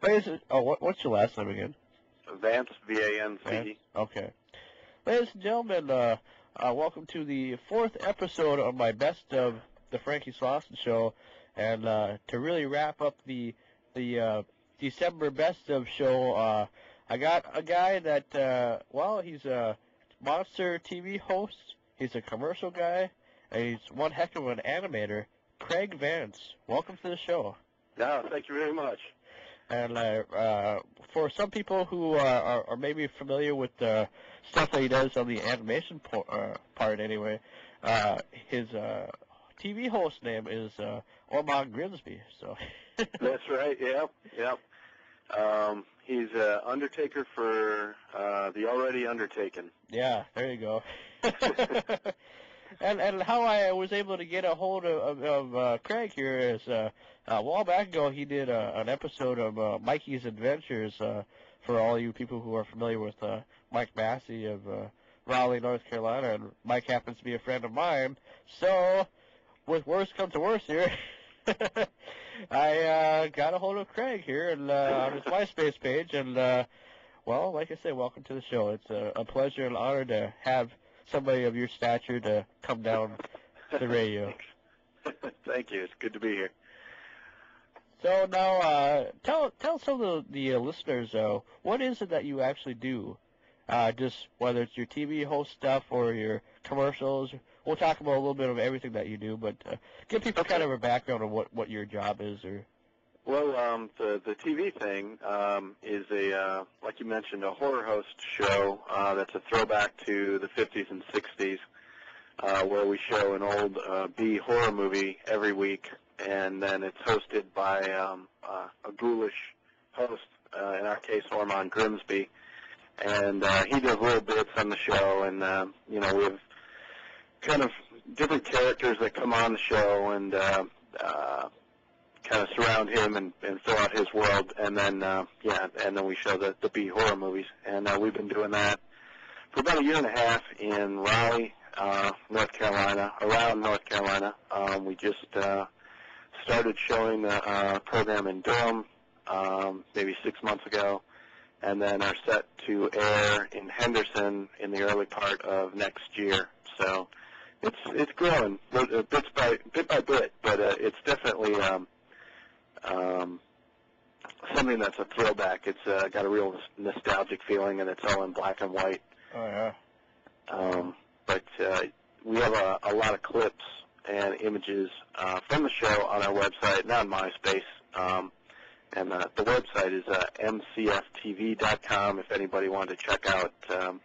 Ladies, oh, what, what's your last name again? Vance, V-A-N-C-E. Okay. Ladies and gentlemen, uh, uh, welcome to the fourth episode of my Best of the Franky Slawson Show. And uh, to really wrap up the the uh, December Best of show, uh, I got a guy that, uh, well, he's a monster TV host, he's a commercial guy, and he's one heck of an animator. Craig Vance, welcome to the show. No, thank you very much. And uh, uh, for some people who uh, are, are maybe familiar with the stuff that he does on the animation uh, part, anyway, uh, his uh, TV host name is uh, Ormon Grimsby. So That's right. Yep. Yep. Um, he's uh, Undertaker for uh, the already Undertaken. yeah, there you go. and and how I was able to get a hold of of, of uh, Craig here is uh, a while back ago he did uh, an episode of uh, Mikey's Adventures uh, for all you people who are familiar with uh, Mike Massey of uh, Raleigh, North Carolina, and Mike happens to be a friend of mine. So, with worse come to worse here. I uh, got a hold of Craig here and uh, on his MySpace page, and uh, well, like I said, welcome to the show. It's a, a pleasure and honor to have somebody of your stature to come down to the radio. Thank you. It's good to be here. So now, uh, tell tell some of the, the uh, listeners, though, what is it that you actually do? Uh, just whether it's your TV host stuff or your commercials. We'll talk about a little bit of everything that you do, but uh, give people kind of a background of what, what your job is. Or Well, um, the the TV thing um, is a uh, like you mentioned a horror host show uh, that's a throwback to the 50s and 60s, uh, where we show an old uh, B horror movie every week, and then it's hosted by um, uh, a ghoulish host. Uh, in our case, Ormon Grimsby, and uh, he does little bits on the show, and uh, you know we have kind of different characters that come on the show, and uh, uh, kind of surround him and, and fill out his world, and then uh, yeah, and then we show the the B horror movies, and uh, we've been doing that for about a year and a half in Raleigh, uh, North Carolina, around North Carolina. Um, we just uh, started showing the uh, program in Durham um, maybe six months ago, and then are set to air in Henderson in the early part of next year. So it's it's growing uh, bit by bit by bit, but uh, it's definitely um, um, something that's a throwback. It's uh, got a real nostalgic feeling, and it's all in black and white. oh yeah, Um, but uh, we have a, a lot of clips and images uh, from the show on our website, not on MySpace. Um, and uh, the website is uh, mcftv.com if anybody wanted to check out um,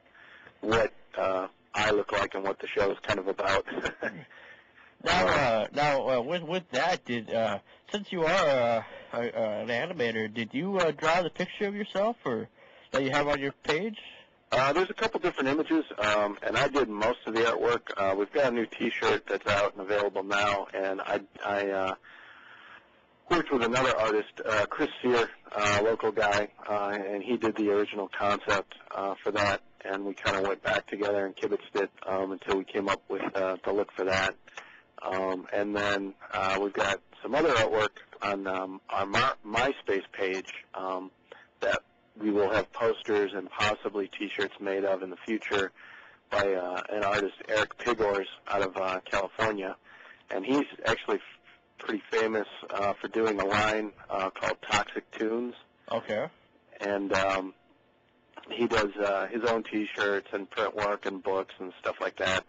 what uh, I look like and what the show is kind of about. Now, uh, now uh, with with that, did uh, since you are uh, a, uh, an animator, did you uh, draw the picture of yourself, or that you have on your page? Uh, there's a couple different images, um, and I did most of the artwork. Uh, we've got a new T-shirt that's out and available now, and I, I uh, worked with another artist, uh, Chris Sear, uh, local guy, uh, and he did the original concept uh, for that, and we kind of went back together and kibitzed it um, until we came up with uh, the look for that. Um, and then uh, we've got some other artwork on um, our My- MySpace page um, that we will have posters and possibly T-shirts made of in the future by uh, an artist, Eric Pigors, out of uh, California, and he's actually f- pretty famous uh, for doing a line uh, called Toxic Tunes, Okay. and um, he does uh, his own T-shirts and print work and books and stuff like that.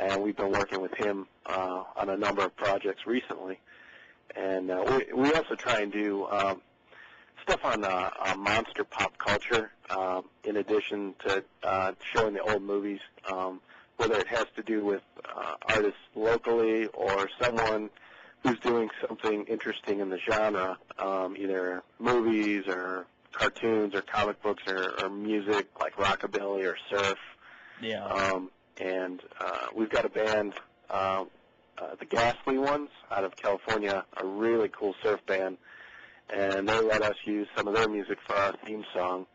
And we've been working with him uh, on a number of projects recently, and uh, we we also try and do um, stuff on uh, uh, monster pop culture, um, in addition to uh, showing the old movies, um, whether it has to do with uh, artists locally or someone who's doing something interesting in the genre, um, either movies or cartoons or comic books or, or music like rockabilly or surf. Yeah. Um, and uh, we've got a band, uh, uh, the Ghastly Ones, out of California, a really cool surf band, and they let us use some of their music for our theme song.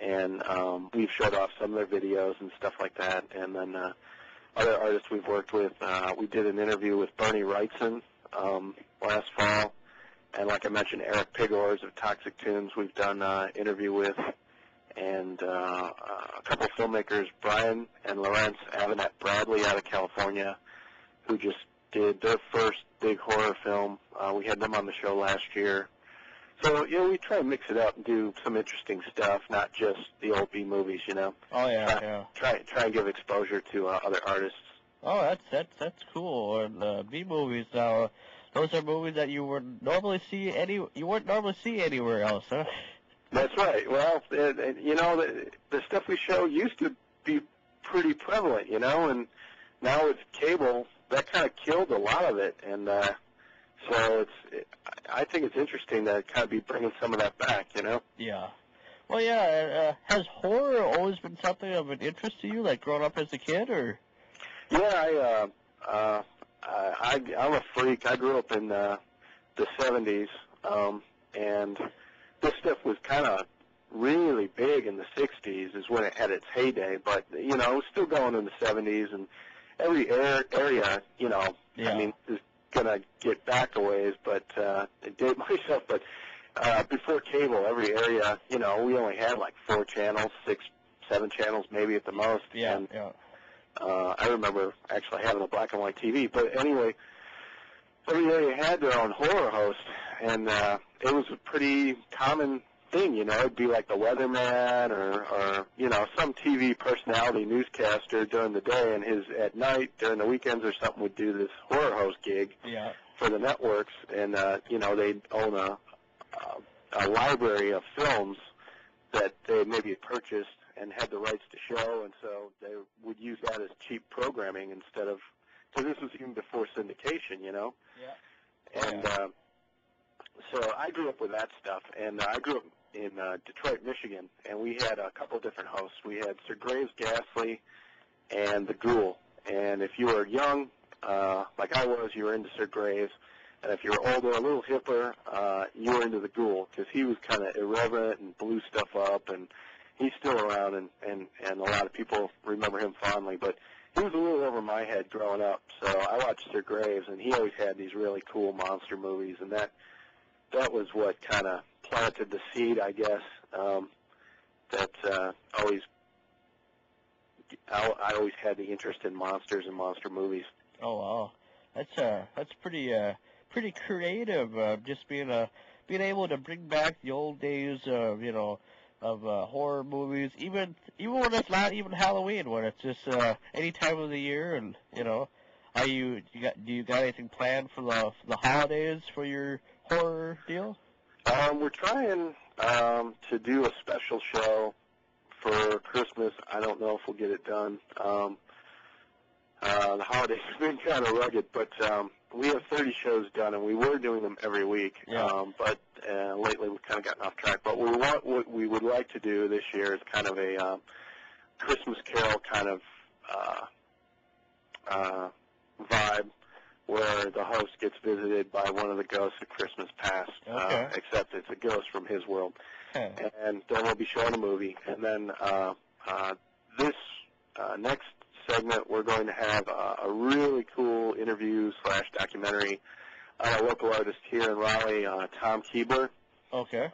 And um, we've showed off some of their videos and stuff like that. And then uh, other artists we've worked with, uh, we did an interview with Bernie Wrightson um, last fall, and like I mentioned, Eric Pigors of Toxic Tunes, we've done uh, interview with, and uh, a couple of filmmakers, Brian and Lawrence Avenat Bradley out of California, who just did their first big horror film. Uh, we had them on the show last year. So, you know, we try and mix it up and do some interesting stuff, not just the old B movies, you know. Oh yeah, try, yeah. Try try and give exposure to uh, other artists. Oh, that's that's that's cool. And uh, B movies now, those are movies that you would normally see any you wouldn't normally see anywhere else, huh? That's right. Well, uh, you know, the, the stuff we show used to be pretty prevalent, you know, and now with cable, that kind of killed a lot of it, and uh, so it's. It, I think it's interesting to kind of be bringing some of that back, you know. Yeah. Well, yeah. Uh, has horror always been something of an interest to you, like growing up as a kid, or? Yeah, I, uh, uh, I, I'm a freak. I grew up in uh, the '70s, um, and this stuff was kind of really big in the '60s. Is when it had its heyday, but you know, it was still going in the '70s, and every air, area, you know, Yeah. I mean, is gonna get back a ways, but uh, I date myself. But uh, before cable, every area, you know, we only had like four channels, six, seven channels, maybe at the most. Yeah, And yeah. uh, I remember actually having a black and white TV. But anyway, every area had their own horror host, and uh, it was a pretty common thing. You know, it'd be like the weatherman or, or you know some TV personality newscaster during the day, and his at night during the weekends or something would do this horror host gig Yeah. for the networks, and uh, you know they'd own a, a a library of films that they maybe purchased and had the rights to show, and so they would use that as cheap programming instead of because this was even before syndication, you know. Yeah. And uh, so I grew up with that stuff, and uh, I grew up in uh, Detroit, Michigan, and we had a couple different hosts. We had Sir Graves Ghastly and the Ghoul, and if you were young, uh, like I was, you were into Sir Graves, and if you were older, a little hipper, uh, you were into the Ghoul because he was kind of irreverent and blew stuff up, and he's still around, and and and a lot of people remember him fondly, but. He was a little over my head growing up, so I watched Sir Graves, and he always had these really cool monster movies, and that that was what kind of planted the seed, I guess. Um, that uh, always, I, I always had the interest in monsters and monster movies. Oh wow, that's uh that's pretty uh pretty creative. Uh, just being uh being able to bring back the old days of you know of uh, horror movies, even even when it's not even Halloween, when it's just uh any time of the year, and you know, are you you got do you got anything planned for the for the holidays for your deal? Um, we're trying um, to do a special show for Christmas. I don't know if we'll get it done. Um, uh, the holidays have been kind of rugged, but um, we have 30 shows done, and we were doing them every week. Yeah. Um, but uh, lately we've kind of gotten off track. But we want what we would like to do this year is kind of a um, Christmas Carol kind of uh, uh, vibe where the host gets visited by one of the ghosts of Christmas past, Okay. uh, except it's a ghost from his world. Huh. And then we'll be showing a movie. And then uh, uh, this uh, next segment, we're going to have uh, a really cool interview slash documentary on a local artist here in Raleigh, uh, Tom Kuebler. Okay.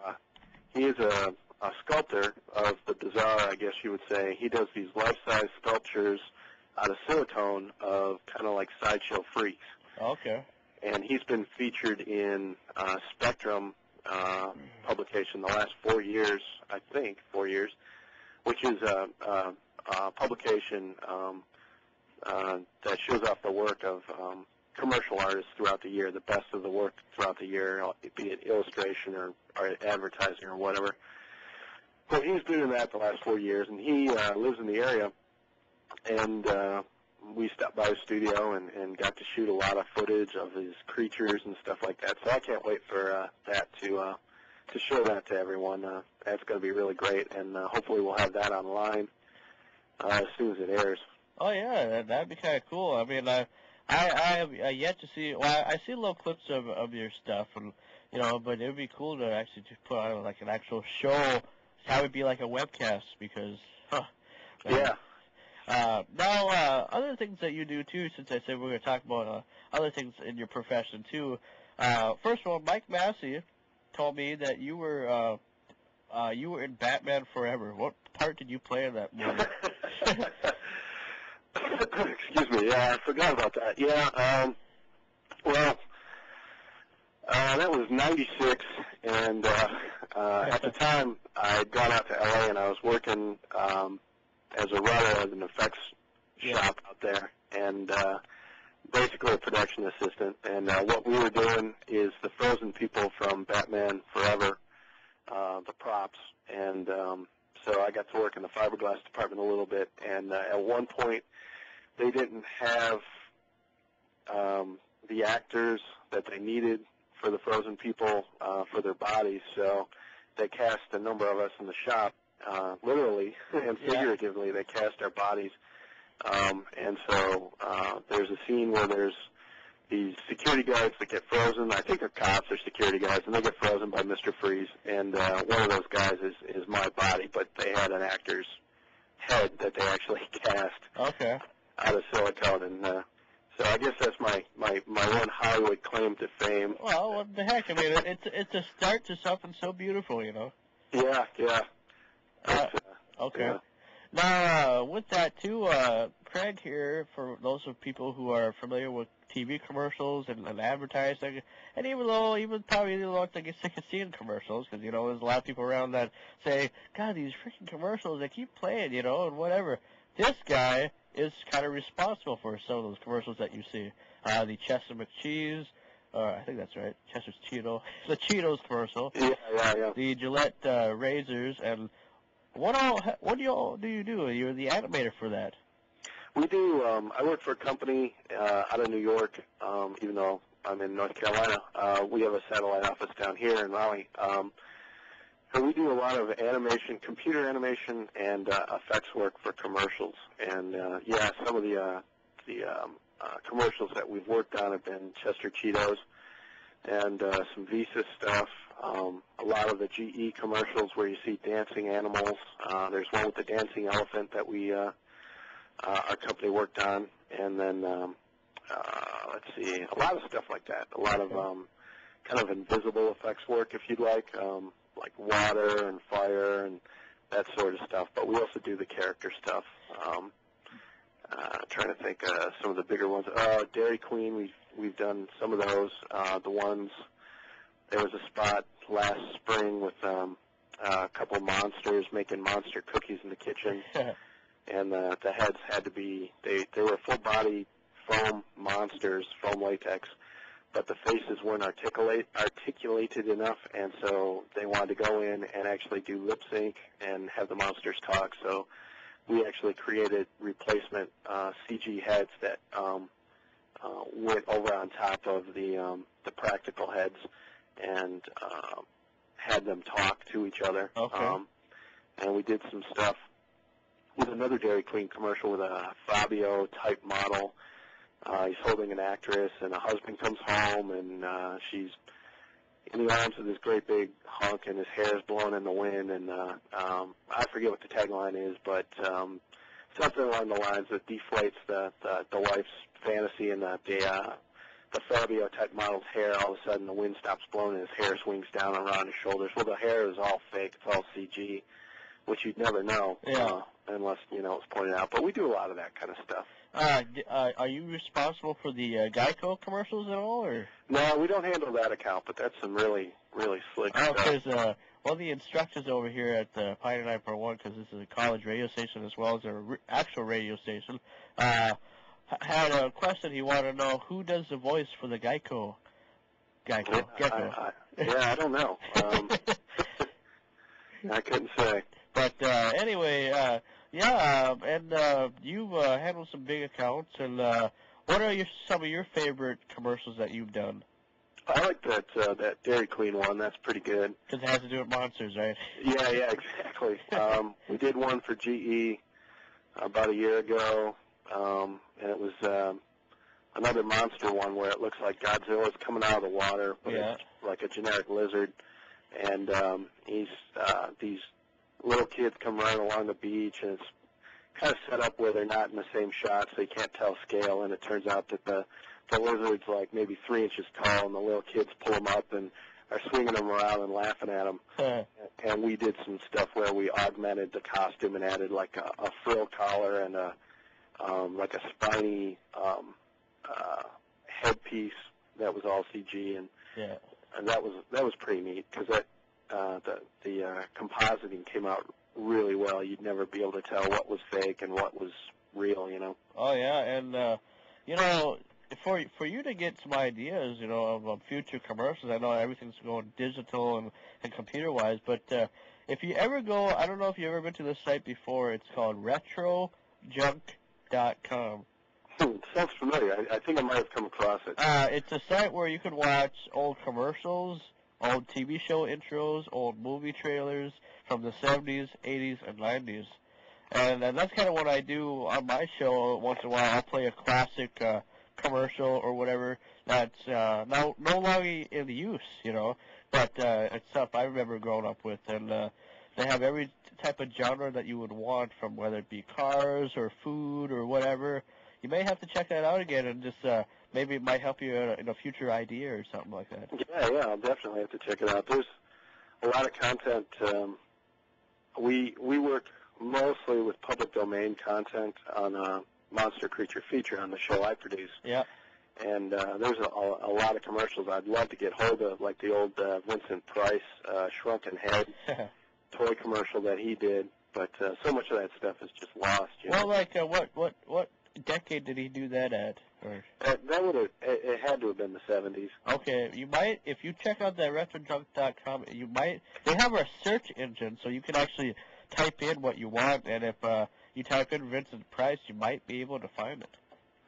He is a, a sculptor of the bizarre, I guess you would say. He does these life-size sculptures out of silicone of kind of like sideshow freaks. Okay. And he's been featured in uh, Spectrum uh, publication the last four years, I think, four years, which is a, a, a publication um, uh, that shows off the work of um, commercial artists throughout the year, the best of the work throughout the year, be it illustration or, or advertising or whatever. So he's been in that the last four years, and he uh, lives in the area, and uh, we stopped by his studio and, and got to shoot a lot of footage of his creatures and stuff like that. So I can't wait for uh, that to uh, to show that to everyone. Uh, that's going to be really great, and uh, hopefully we'll have that online uh, as soon as it airs. Oh yeah, that, that'd be kind of cool. I mean, I, I, I have yet to see. Well, I, I see little clips of of your stuff, and you know, but it would be cool to actually just put on like an actual show. How it would be like a webcast because, huh, Yeah. Uh, now, uh, other things that you do too, since I said we're going to talk about uh, other things in your profession too. Uh, first of all, Mike Massey told me that you were uh, uh, you were in Batman Forever. What part did you play in that movie? Excuse me. Yeah, I forgot about that. Yeah. Um, well, uh, that was '96, and uh, uh, at the time I'd gone out to LA and I was working um, as a writer at an effects Yeah. shop out there, and uh, basically a production assistant. And uh, what we were doing is the frozen people from Batman Forever, uh, the props, and um, so I got to work in the fiberglass department a little bit. And uh, at one point, they didn't have um, the actors that they needed for the frozen people uh, for their bodies, so they cast a number of us in the shop, uh, literally and Yeah. figuratively. They cast our bodies, um, and so uh, there's a scene where there's these security guards that get frozen. I think they're cops or security guards, and they get frozen by Mr. Freeze. And uh, one of those guys is is my body, but they had an actor's head that they actually cast okay. out of silicone, and uh, so I guess that's my my my one Hollywood claim to fame. Well, what the heck? I mean, it- it's it's a start to something so beautiful, you know. Yeah, yeah. Uh, Okay. Yeah. Now, uh, with that too, uh, Craig here, for those of people who are familiar with TV commercials and, and advertising, and even though, even probably a lot to get sick of seeing commercials, because, you know, there's a lot of people around that say, God, these freaking commercials, they keep playing, you know, and whatever. This guy is kind of responsible for some of those commercials that you see. Uh, the Chester McCheese, uh, I think that's right, Chester's Cheeto, the Cheetos commercial, Yeah, yeah, yeah. the Gillette uh, razors, and what all? What do you all do? You do? You're the animator for that. We do. Um, I work for a company uh, out of New York, um, even though I'm in North Carolina. Uh, we have a satellite office down here in Raleigh. Um, so we do a lot of animation, computer animation, and uh, effects work for commercials. And uh, yeah, some of the uh, the um, uh, commercials that we've worked on have been Chester Cheetos and uh, some Visa stuff. Um, a lot of the GE commercials where you see dancing animals. Uh, there's one with the dancing elephant that we uh, uh, our company worked on, and then um, uh, let's see, a lot of stuff like that. A lot of um, kind of invisible effects work, if you'd like, um, like water and fire and that sort of stuff. But we also do the character stuff. Um, uh, trying to think uh, some of the bigger ones. Uh, Dairy Queen, we've we've done some of those. Uh, the ones there was a spot last spring with um, uh, a couple monsters making monster cookies in the kitchen and uh, the heads had to be they they were full body foam monsters, foam latex, but the faces weren't articulate articulated enough, and so they wanted to go in and actually do lip sync and have the monsters talk. So we actually created replacement uh, CG heads that um, uh, went over on top of the um, the practical heads and uh, had them talk to each other. Okay. Um, and we did some stuff with another Dairy Queen commercial with a Fabio type model. Uh, he's holding an actress, and a husband comes home, and uh, she's in the arms of this great big hunk, and his hair is blowing in the wind. And uh, um, I forget what the tagline is, but um, something along the lines that deflates the the, the wife's fantasy, and the the, uh, the Fabio type model's hair. All of a sudden, the wind stops blowing, and his hair swings down around his shoulders. Well, the hair is all fake; it's all CG, which you'd never know. Yeah. Uh, unless you know it's pointed out. But we do a lot of that kind of stuff. Uh, d- uh, are you responsible for the uh, Geico commercials at all, or? No, we don't handle that account, but that's some really, really slick Oh, stuff. because uh, one of the instructors over here at uh, Pioneer 9.1, because this is a college radio station as well as a actual radio station, uh, had a question. He wanted to know who does the voice for the Geico. Geico. Yeah, Gecko. I, I, yeah, I don't know. Um, I couldn't say. But uh, anyway, uh, yeah, uh, and uh, you've uh, handled some big accounts. And uh, what are your, some of your favorite commercials that you've done? I like that uh, that Dairy Queen one. That's pretty good. Because it has to do with monsters, right? Yeah, yeah, exactly. Um, we did one for GE about a year ago, um, and it was um, another monster one where it looks like Godzilla's coming out of the water, but Yeah. it's like a generic lizard, and um, he's uh, these little kids come running along the beach, and it's kind of set up where they're not in the same shot, so you can't tell scale. And it turns out that the the lizard's like maybe three inches tall, and the little kids pull them up and are swinging them around and laughing at them. Huh. And we did some stuff where we augmented the costume and added like a, a frill collar and a um, like a spiny um, uh, headpiece that was all CG, and, yeah. and that was that was pretty neat because that uh, the the uh, compositing came out really well. You'd never be able to tell what was fake and what was real, you know. Oh yeah, and uh, you know, for for you to get some ideas, you know, of, of future commercials. I know everything's going digital and, and computer wise, but uh, if you ever go, I don't know if you've ever been to this site before. It's called RetroJunk.com. Hmm, sounds familiar. I, I think I might have come across it. Uh, it's a site where you can watch old commercials, old TV show intros, old movie trailers from the 70s, 80s, and 90s. And, and that's kind of what I do on my show. Once in a while, I'll play a classic uh, commercial or whatever that's uh, no no longer in use, you know. But uh, it's stuff I remember growing up with, and uh, they have every type of genre that you would want, from whether it be cars or food or whatever. You may have to check that out again, and just uh, maybe it might help you in a, in a future idea or something like that. Yeah, yeah, I'll definitely have to check it out. There's a lot of content. Um, we we work mostly with public domain content on a monster creature feature on the show I produce, Yeah. and uh, there's a, a lot of commercials I'd love to get hold of, like the old uh, Vincent Price uh, Shrunken Head toy commercial that he did. But uh, so much of that stuff is just lost. You well, know? like uh, what what what decade did he do that at? Or that, that would have it, it had to have been the 70s. Okay, you might if you check out that retrojunk.com, you might they have a search engine so you can actually type in what you want, and if uh, you type in Vincent Price, you might be able to find it.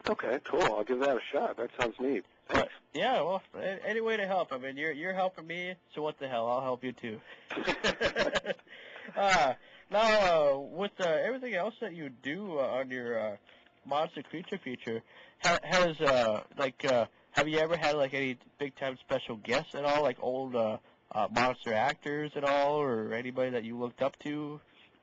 Okay, cool. I'll give that a shot. That sounds neat. Thanks. Yeah, well, any way to help. I mean, you're you're helping me, so what the hell? I'll help you too. uh, now, uh, with uh, everything else that you do uh, on your uh, monster creature feature, ha- has uh, like uh, have you ever had like any big time special guests at all, like old uh, uh, monster actors at all, or anybody that you looked up to?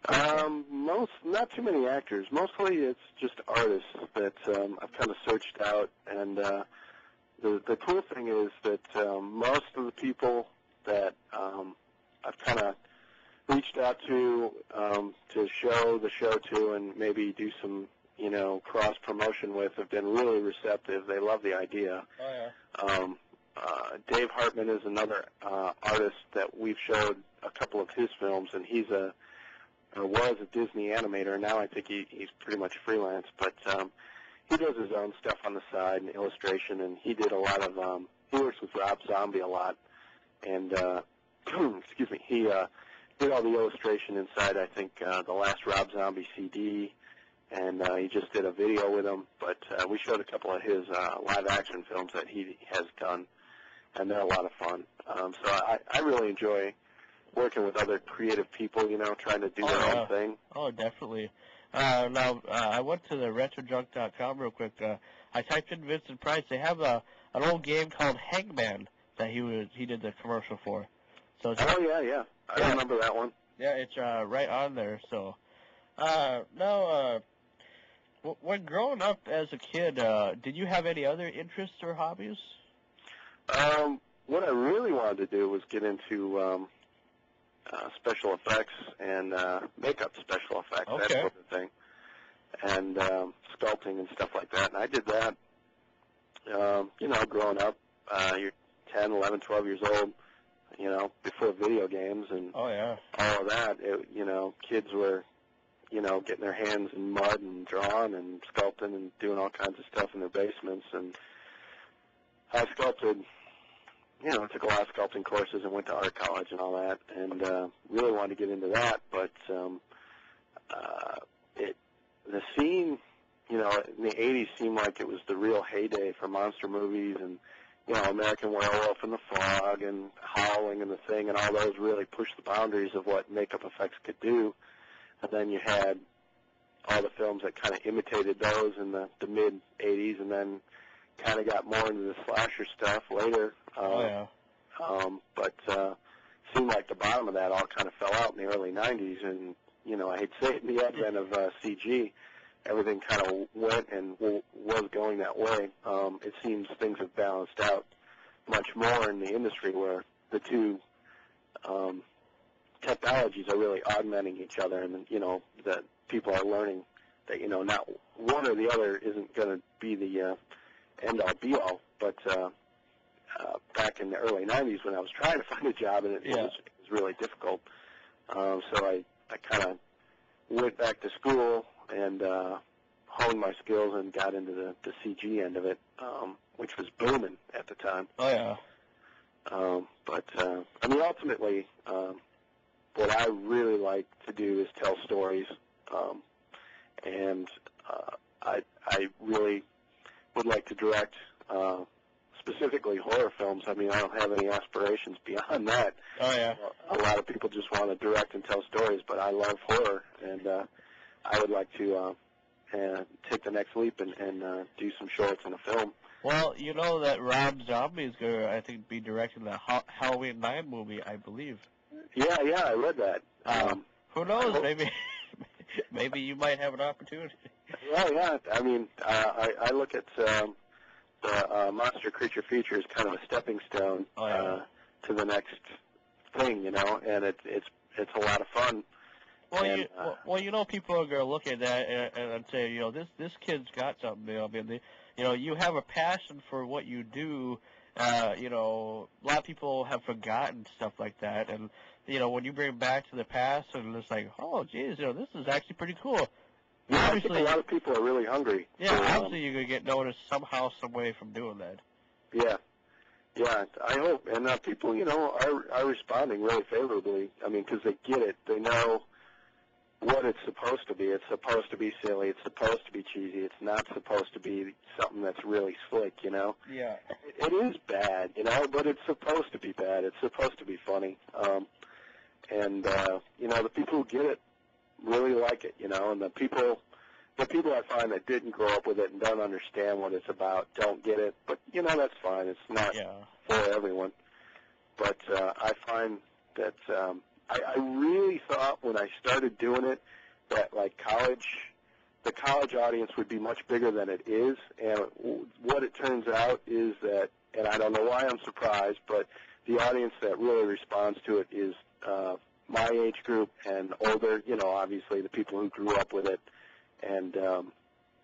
Um, most, not too many actors. Mostly, it's just artists that um, I've kind of searched out. And uh, the the cool thing is that um, most of the people that um, I've kind of reached out to um, to show the show to, and maybe do some you know cross promotion with, have been really receptive. They love the idea. Oh yeah. Um, uh, Dave Hartman is another uh, artist that we've showed a couple of his films, and he's a or was a Disney animator. Now I think he, he's pretty much freelance, but um, he does his own stuff on the side and illustration, and he did a lot of. Um, he works with Rob Zombie a lot, and uh, excuse me, he uh, did all the illustration inside. I think uh, the last Rob Zombie CD, and uh, he just did a video with him. But uh, we showed a couple of his uh, live action films that he has done, and they're a lot of fun. Um, so I, I really enjoy working with other creative people, you know, trying to do Oh, their yeah. own thing. Oh, definitely. Uh, now, uh, I went to the retrojunk.com real quick. Uh, I typed in Vincent Price. They have a an old game called Hangman that he was he did the commercial for. So it's, Oh yeah, yeah. I Yeah. remember that one. yeah, it's uh, right on there. So uh, now, uh, w- when growing up as a kid, uh, did you have any other interests or hobbies? Um, what I really wanted to do was get into um, uh, special effects and uh, makeup special effects, that sort of thing, and um, sculpting and stuff like that. And I did that. Um, you know, growing up, uh, you're 10, 11, 12 years old. You know, before video games and Oh yeah. all of that. It, you know, kids were, you know, getting their hands in mud and drawing and sculpting and doing all kinds of stuff in their basements. And I sculpted, you know, took a lot of sculpting courses and went to art college and all that, and uh, really wanted to get into that. But um, uh, it, the scene, you know, in the '80s seemed like it was the real heyday for monster movies and you know, American Werewolf and The Fog and Howling and The Thing and all those really pushed the boundaries of what makeup effects could do. And then you had all the films that kind of imitated those in the, the mid 80s and then kind of got more into the slasher stuff later. Uh, Oh yeah. um, but uh, seemed like the bottom of that all kind of fell out in the early 90s and, you know, I hate to say it, in the advent of uh, CG, everything kind of went and w- was going that way. Um, it seems things have balanced out much more in the industry where the two um, technologies are really augmenting each other, and you know that people are learning that you know not one or the other isn't going to be the uh, end all be all. But uh, uh, back in the early '90s, when I was trying to find a job, and it, Yeah. was, it was really difficult, um, so I I kind of went back to school and uh, honed my skills and got into the, the CG end of it, um, which was booming at the time. Oh yeah. Um, but uh, I mean, ultimately, um, what I really like to do is tell stories, um, and uh, I I really would like to direct uh, specifically horror films. I mean, I don't have any aspirations beyond that. Oh yeah. A lot of people just want to direct and tell stories, but I love horror, and uh, I would like to uh, uh, take the next leap and, and uh, do some shorts and a film. Well, you know that Rob Zombie is going to, I think, be directing the ha- Halloween 9 movie, I believe. Yeah, yeah, I read that. Um, Who knows? Maybe, maybe you might have an opportunity. Yeah, yeah. I mean, uh, I, I look at um, the uh, monster creature feature as kind of a stepping stone Oh, yeah. uh, to the next thing, you know, and it's it's it's a lot of fun. Well, And, you, uh, well, well, you know, people are going to look at that and, and, say, you know, this this kid's got something. You know, I mean, they, you know, you have a passion for what you do. Uh, you know, a lot of people have forgotten stuff like that, and you know, when you bring back to the past, and it's like, oh, geez, you know, this is actually pretty cool. Yeah, I think a lot of people are really hungry. Yeah, for, um, obviously you're going to get noticed somehow, some way from doing that. Yeah, yeah. I hope, and uh, people, you know, are are responding really favorably. I mean, because they get it, they know what it's supposed to be. It's supposed to be silly. It's supposed to be cheesy. It's not supposed to be something that's really slick, you know. Yeah. It is bad, you know, but it's supposed to be bad. It's supposed to be funny. Um, and uh, you know, the people who get it really like it, you know, and the people the people I find that didn't grow up with it and don't understand what it's about don't get it. But you know, that's fine. It's not Yeah. for everyone. But uh, I find that um, I, I really thought when I started doing it that like college, the college audience would be much bigger than it is. And what it turns out is that, and I don't know why I'm surprised, but the audience that really responds to it is uh, my age group and older. You know, obviously the people who grew up with it and um,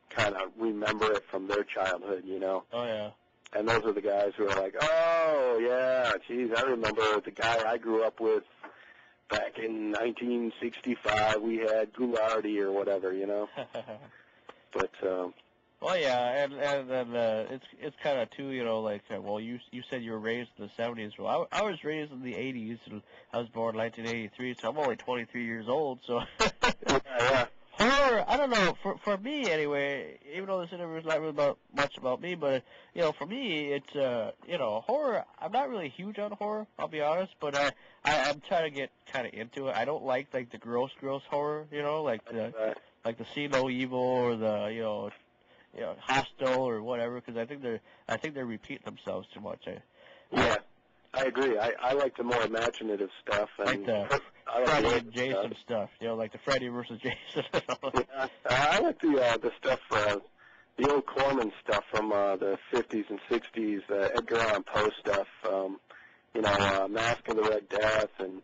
kind of remember it from their childhood. You know Oh yeah. and those are the guys who are like, oh yeah, geez, I remember the guy I grew up with back in 1965. We had Ghoulardi or whatever, you know. But um, well, yeah, and and then uh, it's it's kind of too, you know, like uh, well, you you said you were raised in the '70s. Well, I, I was raised in the '80s, and I was born in 1983, so I'm only 23 years old. So yeah, horror, I don't know. For for me anyway, even though this interview is not really about much about me, but you know, for me, it's uh, you know, horror. I'm not really huge on horror. I'll be honest, but I, I I'm trying to get kind of into it. I don't like like the gross, gross horror. You know, like the like the See No Evil or the you know, you know Hostel or whatever, because I think they're I think they're repeating themselves too much. I, yeah. I agree. I, I like the more imaginative stuff, and Like the I like Freddy the and Jason stuff. stuff, you know, like the Freddy versus Jason. Yeah, I like the uh, the stuff, uh, the old Corman stuff from uh, the 50s and 60s, uh, Edgar Allan Poe stuff. Um, you know, uh, Mask of the Red Death, and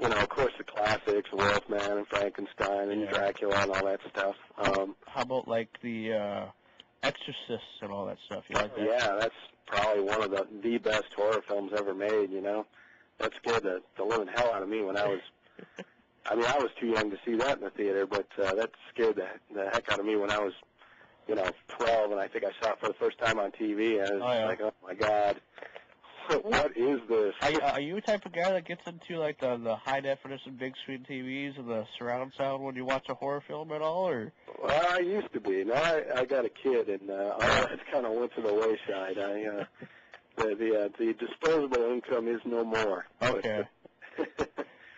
you know, of course, the classics, Wolfman and Frankenstein and Yeah. Dracula and all that stuff. Um, How about like the uh, Exorcists and all that stuff? You like that? yeah, that's probably one of the the best horror films ever made. You know, that scared the, the living hell out of me when I was. I mean, I was too young to see that in the theater, but uh, that scared the, the heck out of me when I was, you know, 12, and I think I saw it for the first time on TV, and I was Oh, yeah. like, oh my god, what is this? Are you, are you the type of guy that gets into like the the high definition big screen TVs and the surround sound when you watch a horror film at all, or Well, I used to be. Now I, I got a kid, and uh, that kind of went to the wayside. I, uh, the the uh, the disposable income is no more. okay?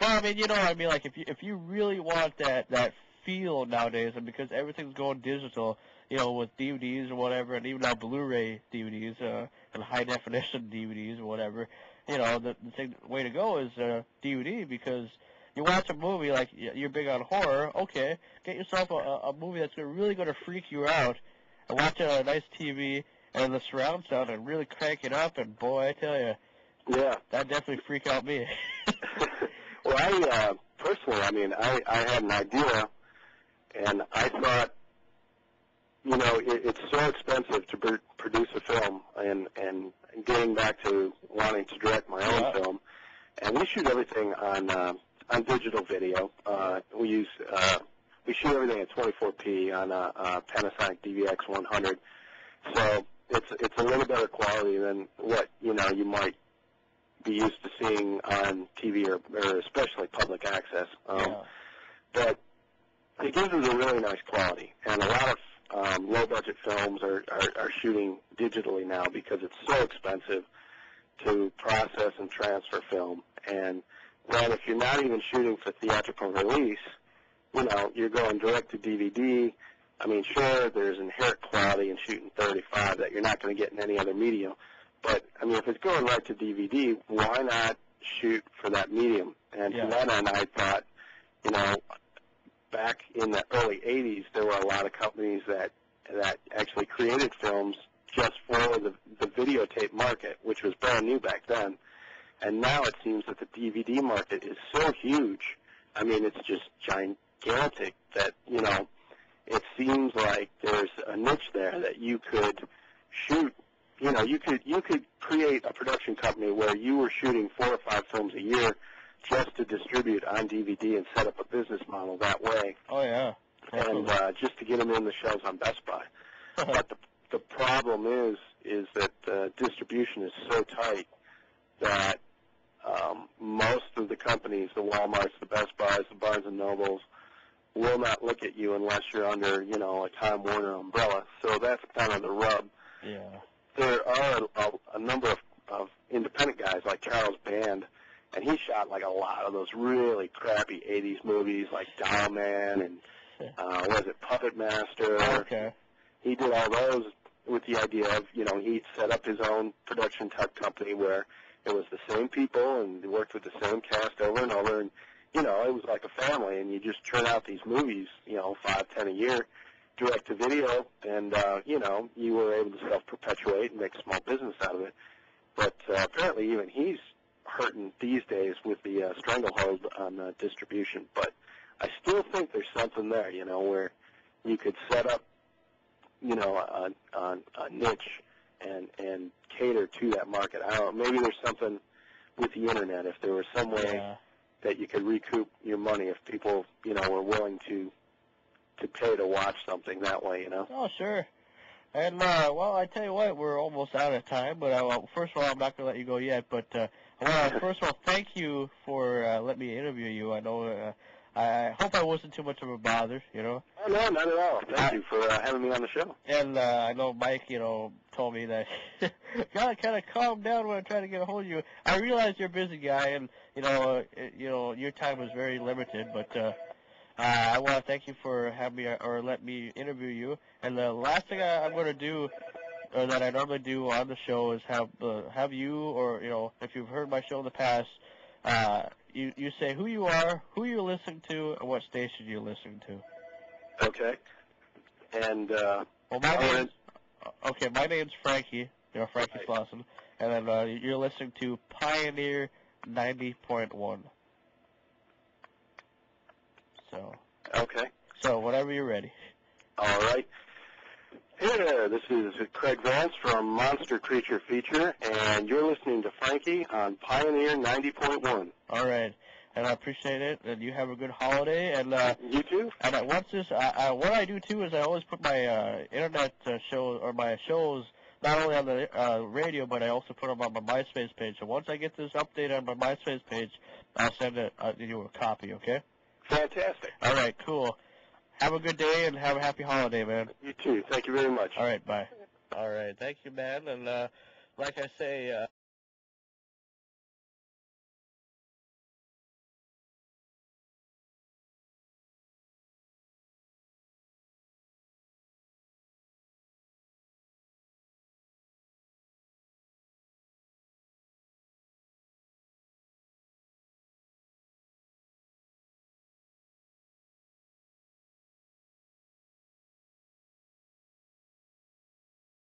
Well, I mean, you know, I mean, like if you if you really want that that feel nowadays, and because everything's going digital, you know, with DVDs or whatever, and even now Blu-ray DVDs uh, and high definition DVDs or whatever, you know, the, the thing, way to go is uh, DVD because you watch a movie like you're big on horror. Okay, get yourself a, a movie that's gonna, really going to freak you out, and watch it on a nice TV and the surround sound, and really crank it up. And boy, I tell you, Yeah. that definitely freak out me. well, I uh, personally, I mean, I I had an idea, and I thought, you know, it, it's so expensive to pr- produce a film, and and getting back to wanting to direct my own Yeah. film, and we shoot everything on uh, on digital video. Uh, we use uh, we shoot everything at 24p on a, a Panasonic DVX 100, so it's it's a little better quality than what you know you might be used to seeing on TV or, or especially public access. Um, yeah. But it gives us a really nice quality, and a lot of um, low-budget films are, are, are shooting digitally now because it's so expensive to process and transfer film. And then if you're not even shooting for theatrical release, you know, you're going direct to DVD. I mean, sure, there's inherent quality in shooting 35 that you're not going to get in any other medium. But I mean, if it's going right to DVD, why not shoot for that medium? And Yeah. to that end, I thought, you know, back in the early 80s, there were a lot of companies that that actually created films just for the, the videotape market, which was brand new back then. And now it seems that the DVD market is so huge. I mean, it's just gigantic that, you know, it seems like there's a niche there that you could shoot. You know, you could you could create a production company where you were shooting four or five films a year just to distribute on DVD and set up a business model that way, Oh yeah. and uh, just to get them in the shelves on Best Buy. But the the problem is is that uh, distribution is so tight that um, most of the companies, the WalMarts, the Best Buys, the Barnes and Nobles, will not look at you unless you're under you know a Time Warner umbrella. So that's kind of the rub. yeah. There are a, a number of, of independent guys like Charles Band, and he shot like a lot of those really crappy '80s movies like Doll Man and uh, was it Puppet Master? Okay. he did all those with the idea of, you know, he set up his own production type company where it was the same people and he worked with the same cast over and over and, you know, it was like a family and you just churn out these movies, you know, five, ten a year, direct to video and, uh, you know, you were able to self-perpetuate and make a small business out of it. But uh, apparently even he's hurting these days with the uh, stranglehold on uh, distribution. But I still think there's something there, you know, where you could set up you know, a, a, a niche and and cater to that market. I don't know. Maybe there's something with the internet. If there was some way Yeah. that you could recoup your money, if people, you know, were willing to to pay to watch something that way, you know. Oh, sure. And uh, well, I tell you what, we're almost out of time. But I, well, first of all, I'm not going to let you go yet. But uh, I to first of all thank you for uh, letting me interview you. I know. Uh, I hope I wasn't too much of a bother. You know. Oh, no, not at all. Thank you for uh, having me on the show. And uh, I know Mike, you know, told me that gotta kind of calm down when I'm trying to get a hold of you. I realize you're a busy guy, and you know, uh, you know, your time is very limited. But uh, uh, I want to thank you for having me or let me interview you. And the last thing I, I'm going to do, or that I normally do on the show, is have uh, have you, or you know, if you've heard my show in the past, uh, you you say who you are, who you're listening to, and what station you're listening to. Okay. And uh, Well, my name's okay. My name's Franky. You know, Franky Right. Slawson, and then uh, you're listening to Pioneer 90.1. So, okay. so whenever you're ready. All right. Hey there, this is Craig Vance from Monster Creature Feature, and you're listening to Franky on Pioneer 90.1. All right, and I appreciate it. And you have a good holiday. And uh, You too? and once this, I, I, what I do too is I always put my uh, internet uh, show or my shows not only on the uh, radio, but I also put them on my MySpace page. So once I get this update on my MySpace page, I'll send it uh, you a copy. Okay. Fantastic. All right, cool. Have a good day and have a happy holiday, man. You too. Thank you very much. All right, bye. All right, thank you, man. And uh, like I say, uh,